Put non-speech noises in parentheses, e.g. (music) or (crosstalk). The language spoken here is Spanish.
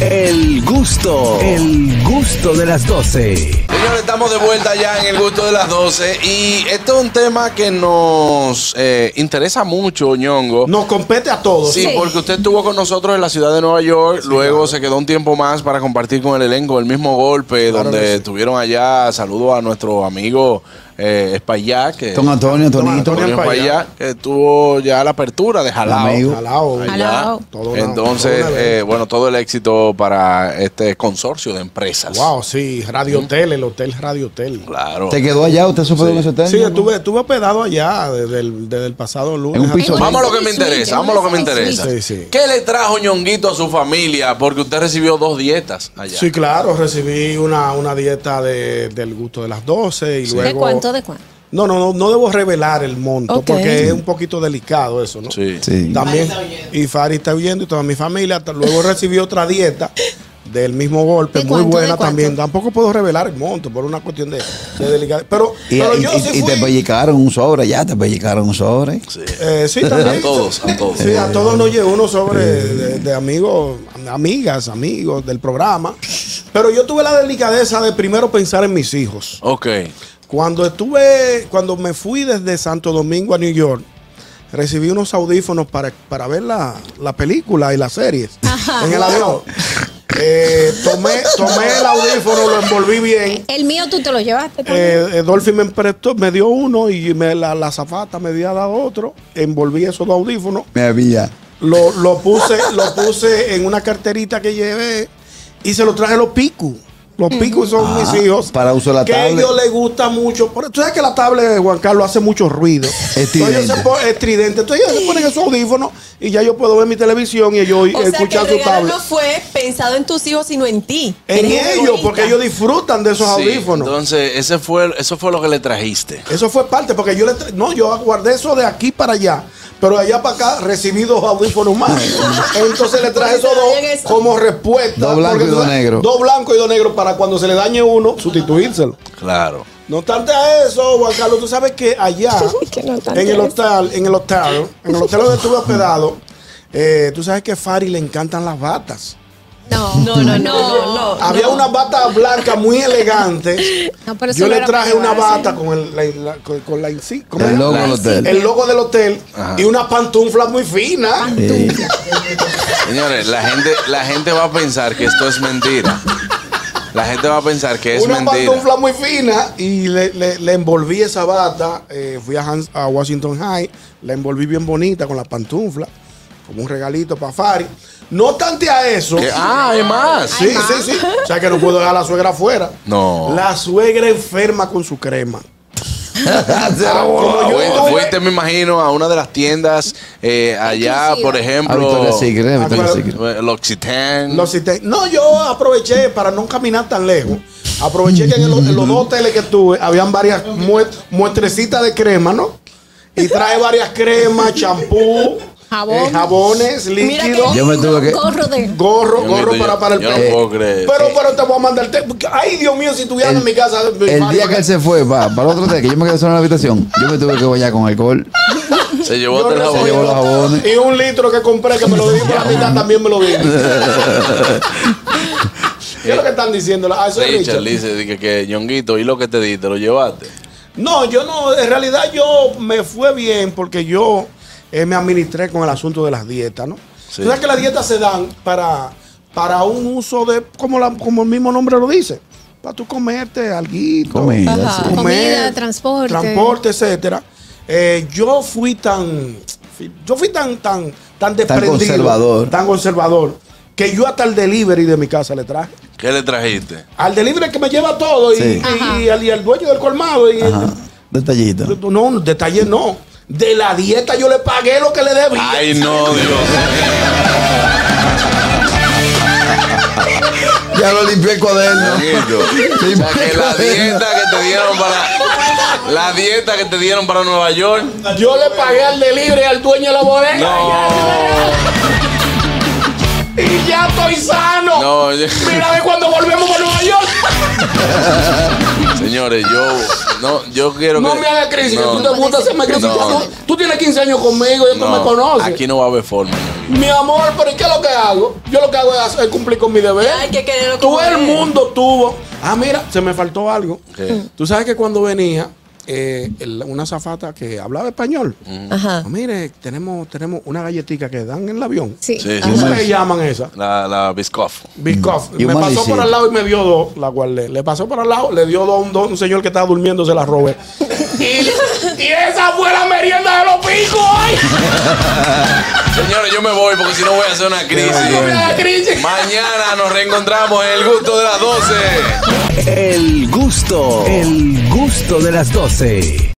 El gusto, el gusto de las 12. Señores, estamos de vuelta ya en el gusto de las 12 y este es un tema que nos eh, interesa mucho, ñongo. Nos compete a todos. Sí, porque usted estuvo con nosotros en la ciudad de Nueva York, luego se quedó un tiempo más para compartir con el elenco el mismo golpe, Claro donde sí. estuvieron allá. Saludo a nuestro amigo eh, que Don Antonio, Tonito. Antonio. Espaillá, que tuvo ya la apertura de Jalao. Amigo. Jalao. Entonces, eh, bueno, todo el éxito para este consorcio de empresas. Wow, sí, Radio Hotel, el Hotel Radio Hotel. Claro. ¿Te quedó allá? ¿Usted supo en ese hotel? Sí, estuve, estuve hospedado allá desde el, desde el pasado lunes. En un piso. Vamos a lo que me Sí, sí, interesa, sí, vamos a lo que me sí, sí. interesa. Sí, sí. ¿Qué le trajo ñonguito a su familia? Porque usted recibió dos dietas allá. Sí, claro, recibí una, una dieta de- del gusto de las 12 y luego... ¿De cuánto? ¿De cuánto? No, no, no, no debo revelar el monto porque es un poquito delicado eso, ¿no? Sí. Sí. También, y Fari está huyendo y toda mi familia. Luego recibí otra dieta del mismo golpe, ¿De muy cuánto, buena también. Tampoco puedo revelar el monto por una cuestión de, de delicadeza. Pero, Y, pero y- yo y- sí y te pellicaron un sobre, ya te pellicaron un sobre. eh, sí, también. A todos, a todos. Sí, a todos nos llegó uno sobre de, de amigos, amigas, amigos del programa. Pero yo tuve la delicadeza de primero pensar en mis hijos. Ok. Cuando estuve, cuando me fui desde Santo Domingo a New York, recibí unos audífonos para, para ver la, la película y las series en el avión. Eh, tomé, tomé el audífono, lo envolví bien. El mío tú te lo llevaste. Eh, eh, Dolphy me prestó, me dio uno y me, la, la zafata me había dado otro. Envolví esos dos audífonos. Me había. Lo, lo puse, lo puse en una carterita que llevé y se lo traje a los picus. Los picus son Ah, mis hijos. para uso de la que a tablet. ellos les gusta mucho. Por, tú sabes que la tablet, Juan Carlos, hace mucho ruido. (laughs) Entonces ellos Estridente. se ponen- estridente. Entonces ellos se ponen esos audífonos y ya yo puedo ver mi televisión y ellos que escuchar su tablet. no fue pensado en tus hijos, sino en ti. En Eres ellos, egoísta. porque ellos disfrutan de esos Sí, audífonos. Entonces, ese fue, eso fue lo que le trajiste. Eso fue parte, porque yo le no, yo guardé eso de aquí para allá, pero allá para acá recibí dos audífonos más. Entonces le traje esos dos como respuesta. Dos blancos y dos negros. Dos blancos y dos negros para cuando se le dañe uno, sustituírselo. Claro. No obstante a eso, Juan Carlos, tú sabes que allá, (laughs) Que no obstante en el hotel, en el hotel, en el hotel donde estuve hospedado, eh, tú sabes que a Fari le encantan las batas. No, No, no, no. Había una bata blanca muy elegante. No, pero eso Yo le traje una bata con el, la, la- con, con la insi- ¿cómo El logo del hotel. el logo del hotel Ajá. y una pantufla muy fina. Sí. Señores, la gente, la gente va a pensar que esto es mentira. La gente va a pensar que es una mentira. pantufla muy fina y le, le- le envolví esa bata. eh, fui a, Hans- a Washington High, la envolví bien bonita con la pantufla, como un regalito para Fari. No obstante a eso. ¿Qué? Ah, hay más. Sí, sí, sí. O sea que no puedo dejar a la suegra afuera. No. La suegra enferma con su crema. (laughs) Como yo Fuiste, tuve- fuiste, me imagino, a una de las tiendas eh, allá, Exclusiva. por ejemplo. Victoria's Secret, a Victoria's Ah, Secret. El Occitan. Los siste- no, yo aproveché para no caminar tan lejos. Aproveché que en, el- en los dos hoteles que tuve habían varias mue- muestrecitas de crema, ¿no? Y traje varias cremas, champú, Jabón. eh, jabones, líquidos, que- Yo me tuve que. Gorro de. gorro, Yo gorro para, para el yo no puedo creer. Pero, pero te voy a mandar. te- ay, Dios mío, si estuvieran El- en mi casa. El día que él se fue pa- para el otro día, que yo me quedé solo en la habitación, yo me tuve que bañar con alcohol. (laughs) Se llevó Yo el jabón. llevó los jabones. Y un litro que compré que me lo di por la (laughs) mitad también me lo di. (laughs) ¿Qué es lo que están diciendo? Ah, eso es Richard Richard. dice dice que, que Ñonguito, ¿y lo que te di? ¿Te lo llevaste? No, yo no, en realidad yo me fue bien porque yo eh, me administré con el asunto de las dietas, ¿no? Sí. Tú sabes que las dietas se dan para, para un uso de, como, la, como el mismo nombre lo dice, para tú comerte algo. Comida. Comida, transporte. Transporte, etcétera. Eh, yo fui tan, yo fui tan, tan, tan desprendido. conservador. Tan conservador. Que yo hasta el delivery de mi casa le traje. ¿Qué le trajiste? Al delivery que me lleva todo y, Sí. y- Ajá. y al, y al dueño del colmado. Y, Ajá. Detallito. no, detalle no. De la dieta yo le pagué lo que le debía. Ay, no, Dios. (laughs) Ya lo limpié el cuaderno. O sea, que la dieta que te dieron para. La dieta que te dieron para Nueva York. Yo le pagué al delivery al dueño de la bodega. No. Y ya estoy sano. No, yo- Mira de cuando volvemos a Nueva York. (laughs) Señores, yo No, yo quiero No que. me hagas crisis, No, tú te gusta hacerme crisis. No. Tú, tú tienes 15 años conmigo, ya tú no, me conoces. Aquí no va a haber forma. Mi amor, pero ¿y qué es lo que hago? Yo lo que hago es cumplir con mi deber. Hay que quererlo Tú como el mundo tuvo. Ah, mira, se me faltó algo. ¿Qué? Tú sabes que cuando venía eh, el- una zafata que hablaba español. Ajá. Ah, mire, tenemos, tenemos una galletita que dan en el avión. Sí. ¿Cómo sí. le llaman esa? La, la Biscoff. Biscoff. Y Me pasó por al lado y me dio dos, la guardé. Le pasó por al lado, le dio dos a un, un señor que estaba durmiendo, se la robé. (laughs) y, y esa fue la merienda de los picos. (laughs) Señores, yo me voy porque si no voy a hacer una crisis. Mañana nos reencontramos en el gusto de las 12. El gusto, el gusto de las 12. José.